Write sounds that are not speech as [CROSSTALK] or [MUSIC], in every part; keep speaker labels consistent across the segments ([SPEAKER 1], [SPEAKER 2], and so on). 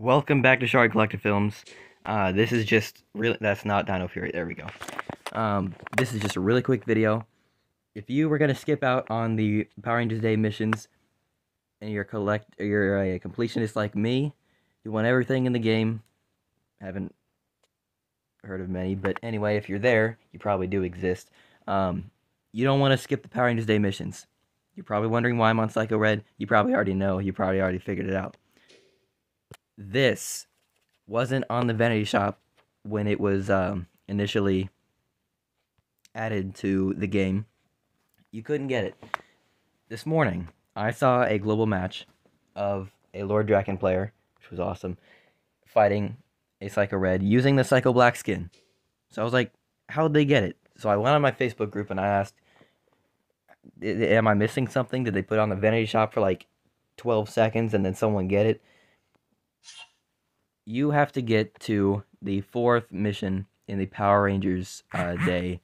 [SPEAKER 1] Welcome back to Shard Collector Films. Uh, this is just really, that's not Dino Fury, there we go. Um, this is just a really quick video. If you were going to skip out on the Power Rangers Day missions, and you're collect, you're a completionist like me, you want everything in the game, haven't heard of many, but anyway, if you're there, you probably do exist. Um, you don't want to skip the Power Rangers Day missions. You're probably wondering why I'm on Psycho Red. You probably already know. You probably already figured it out. This wasn't on the Vanity Shop when it was um, initially added to the game. You couldn't get it. This morning, I saw a global match of a Lord Drakkon player, which was awesome, fighting a Psycho Red using the Psycho Black skin. So I was like, how'd they get it? So I went on my Facebook group and I asked, am I missing something? Did they put it on the vanity shop for like 12 seconds and then someone get it? You have to get to the fourth mission in the Power Rangers uh, [LAUGHS] Day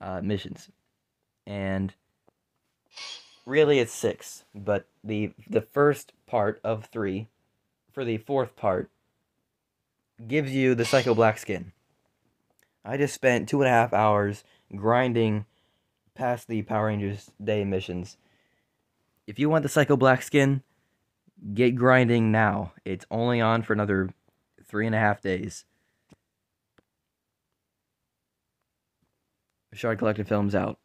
[SPEAKER 1] uh, missions. And really it's six, but the the first part of three for the fourth part gives you the Psycho Black skin. I just spent two and a half hours grinding past the Power Rangers Day missions. If you want the Psycho Black skin, get grinding now. It's only on for another three and a half days. Shard Collector Films out.